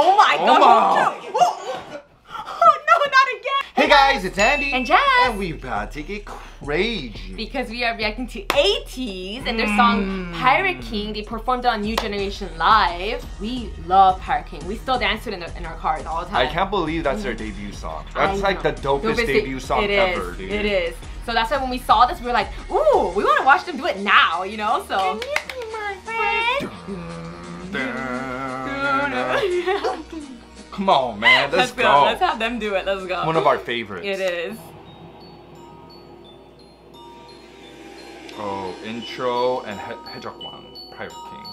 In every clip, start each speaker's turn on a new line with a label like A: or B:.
A: Oh my
B: Oh
A: god.
B: my.
A: Oh, oh, oh no, not again.
B: Hey guys, it's Andy.
A: And Jas.
B: And we about to get crazy.
A: Because we are reacting to ATEEZ and their song hmm. Pirate King. They performed it on New Generation Live. We love Pirate King. We still dance to it in, the, in our cars all the time.
B: I can't believe that's their debut song. That's like the
A: know.
B: dopest, debut song
A: It is.
B: ever, dude.
A: It is. So that's why when we saw this, we were like, ooh, we want to watch them do it now, you know? So.
B: Come on, man. Let's,
A: Let's go.
B: go.
A: Let's have them do it. Let's go.
B: One of our favorites.
A: It is.
B: Oh, intro and he- Hejokwan, Pirate King.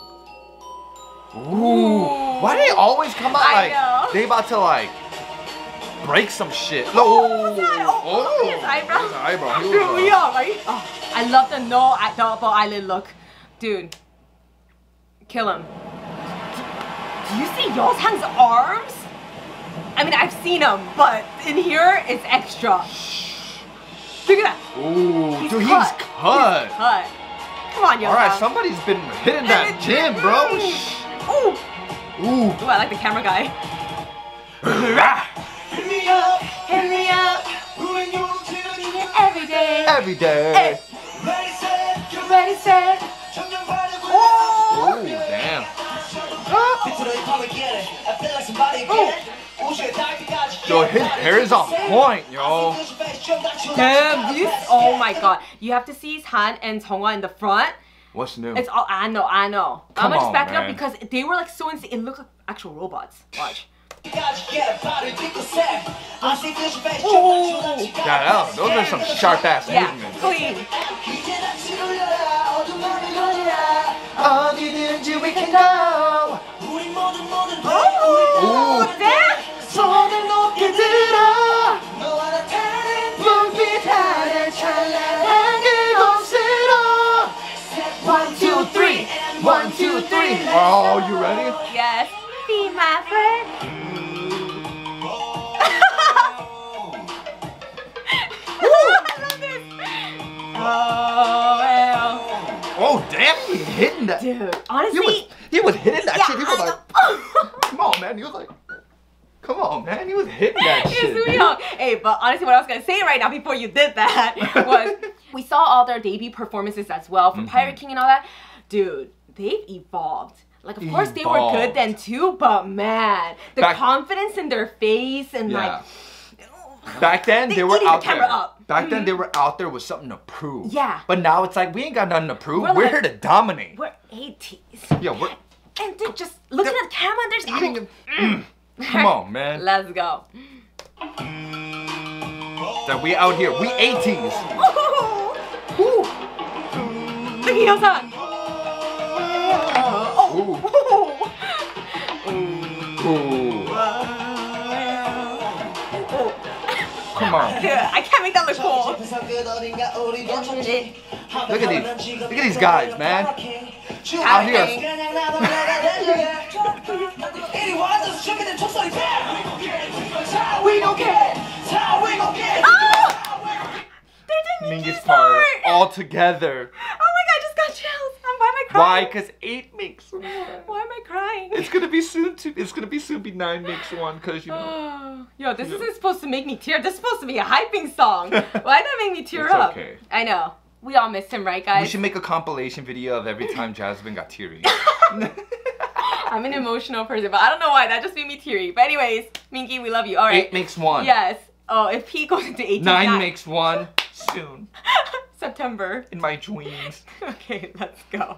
B: Ooh. Why do they always come out like
A: know.
B: they about to like break some shit?
A: Oh, what's that? Oh, oh, oh. his eyebrow.
B: His eyebrow. He
A: we are, right? Oh, I love the no double eyelid look. Dude, kill him. Do you see Yeosang's arms? I mean, I've seen them, but in here, it's extra. Shh. Look at that.
B: Ooh,
A: He's
B: dude,
A: cut.
B: he's cut.
A: Cut. Come on, Yoshang.
B: All right, somebody's been hitting that gym, bro.
A: Ooh.
B: Ooh.
A: Ooh, I like the camera guy.
C: Hit me up,
A: Hit me up
C: pulling you to
A: every day.
B: Every day.
A: Hey.
B: Yo, his hair is on point, yo.
A: Damn, this. Oh my god. You have to see Han and Seonghwa in the front.
B: What's new?
A: It's all. I know, I know.
B: Come
A: I'm gonna just
B: on,
A: back it up because they were like so insane. It looked like actual robots. Watch.
B: yeah, that, those are some sharp ass
A: Yeah,
B: movements.
A: clean.
B: 어
A: Oh,
B: you ready?
A: Yes. Be my friend. I love this. Oh, well.
B: Oh, damn, he hitting that.
A: Dude, honestly.
B: He was,
A: honestly.
B: he was hitting that
A: Yeah,
B: shit. He was like, come on, man. He was like, come on, man. He was hitting that shit.
A: we
B: dude.
A: are. Hey, but honestly, what I was gonna say right now before you did that was we saw all their debut performances as well from
B: Mm-hmm.
A: Pirate King and all that. Dude, they've evolved. Like, of course, they were good then too, but man, the
B: Back-
A: confidence in their face and
B: Yeah.
A: like.
B: Back then,
A: They
B: they, were
A: the
B: out
A: camera
B: there.
A: up.
B: Back then, mm-hmm. they were out there with something to prove.
A: Yeah.
B: But now it's like we ain't got nothing to prove.
A: We're
B: We're,
A: like-
B: here to dominate.
A: We're ATEEZ.
B: Yeah, we're
A: And they're just looking
B: They're
A: at the camera and they're mm,
B: eating. Mm. mm. Come on, man.
A: Let's go.
B: That we out here. We 18s.
A: Ooh. Look at
B: Ooh. Come on.
A: Dude, I can't make that look cool.
B: Look at these. Look at these guys, man. Out here. Ah!
C: We gon' get it. We gon' get it.
A: They're doing
B: Mingi's
A: Mingi's
B: part
A: part.
B: all together.
A: Oh my god, I just got chills. Um, why am I crying?
B: Why? Cause eight makes one.
A: Why am I crying?
B: It's gonna be soon. To, it's gonna be soon. Be nine makes one. Cause you know.
A: Oh, yo, this isn't supposed to make me tear. This is supposed to be a hyping song. Why did that make me tear
B: It's
A: up?
B: okay.
A: I know. We all miss him, right, guys?
B: We should make a compilation video of every time Jasmine got teary.
A: I'm an emotional person, but I don't know why. That just made me teary. But anyways, Mingi, we love you. All right.
B: Eight makes one.
A: Yes. Oh, if P goes into 18,
B: Nine
A: that-
B: makes one. Soon.
A: September.
B: In my dreams.
A: Okay, let's go.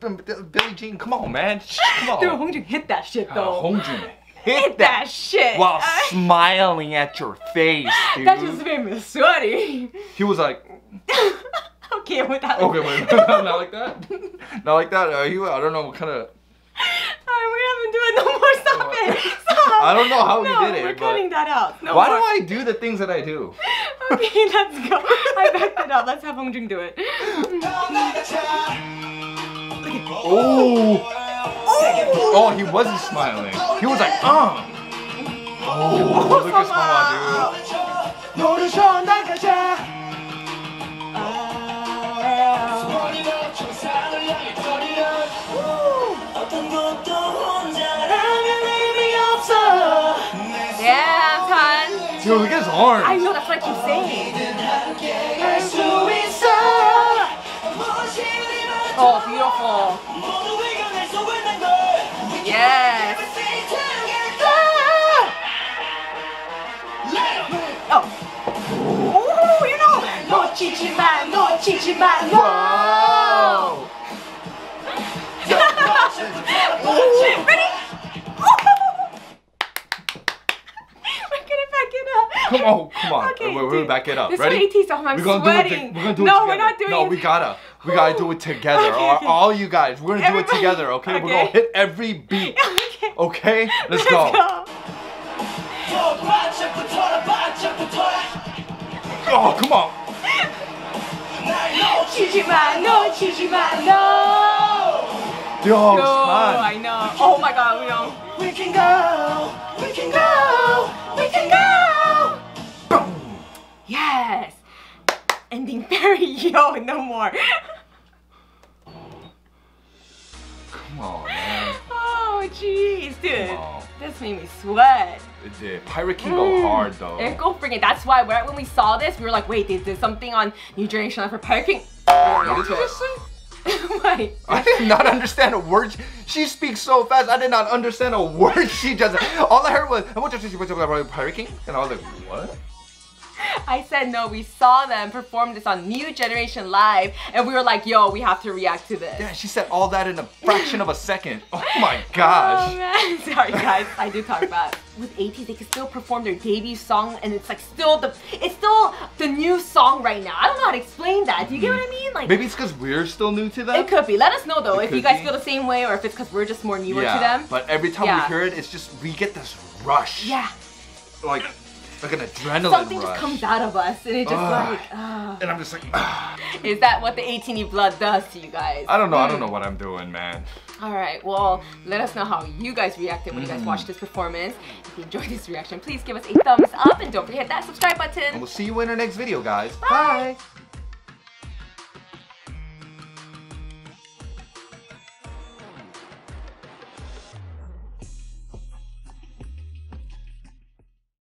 B: Billie Jean. Come on, man. Come on.
A: Dude, Hongjoong hit that shit
B: Uh,
A: though.
B: Hongjoong hit,
A: Hit that shit.
B: while
A: Uh,
B: smiling at your face, dude.
A: that just made me sweaty.
B: he was like,
A: okay, with that.
B: okay, wait, not like that, not like that. Uh, he, I don't know what kind of.
A: Alright, we haven't do it no more. Stop it. Stop.
B: I don't know how we
A: no,
B: did it,
A: We're
B: but-
A: cutting that out. No
B: Why
A: more.
B: do I do the things that I do?
A: Okay, let's go. I backed it up. Let's have Hongjoong do it.
B: Oh. Oh, he wasn't smiling. He was like, um. Oh, look at Smile, dude.
A: Yeah, son.
B: Dude, look at his arms.
A: I know, that's what I keep saying.
C: chichimba, no chichimba, no.
B: Whoa!
A: Ready?
B: Come on, come on.
A: Okay,
B: we're,
A: we're
B: back it up.
A: This
B: Ready?
A: This I'm
B: we're gonna
A: sweating.
B: Do it, we're gonna do it
A: no,
B: together.
A: we're not doing
B: No, we gotta. We gotta do it together.
A: Okay,
B: all, all you guys, we're gonna Everybody. do it together, okay?
A: okay?
B: We're gonna hit every beat.
A: okay.
B: okay? Let's,
A: Let's
B: go.
A: go.
B: Oh, come on.
A: No, Chichimano.
B: Yo,
A: Yo
B: no,
A: I know. Oh my God, we know.
C: We can go. We can go. We can go.
B: Boom.
A: Yes. Ending very yo, no more.
B: Come on, man.
A: Oh, jeez, dude. This made me sweat.
B: It did. Pirate King mm. go hard, though.
A: It go freaking. That's why when we saw this, we were like, wait, they did something on New Generation for Pirate King.
B: What did you just say?
A: Wait.
B: I did not understand a word. She speaks so fast. I did not understand a word she just. All I heard was "I want to see Pirate King, and I was like, what?
A: I said no. We saw them perform this on New Generation Live, and we were like, yo, we have to react to this.
B: Yeah, she said all that in a fraction of a second. Oh my
A: Oh
B: gosh.
A: man, sorry guys. I do talk about with AT. They can still perform their debut song, and it's like still the it's still the new song right now. I don't know how to explain that. Do you get what I mean? Like
B: Maybe it's because we're still new to them.
A: it could be. Let us know though
B: It
A: if you guys
B: be.
A: feel the same way, or if it's because we're just more newer
B: yeah,
A: to them.
B: but every time
A: Yeah.
B: we hear it, it's just we get this rush.
A: yeah,
B: Like, like an adrenaline
A: something
B: rush.
A: just comes out of us, and it just
B: Ugh.
A: like. ah.
B: And I'm just like, ah.
A: Is that what the 18 blood does to you guys?
B: I don't know. I
A: Hmm.
B: don't know what I'm doing, man.
A: All right, well, let us know how you guys reacted when you
B: Mm.
A: guys watched this performance. If you enjoyed this reaction, please give us a thumbs up and don't forget that subscribe button.
B: And we'll see you in our next video, guys.
A: Bye.
B: Bye.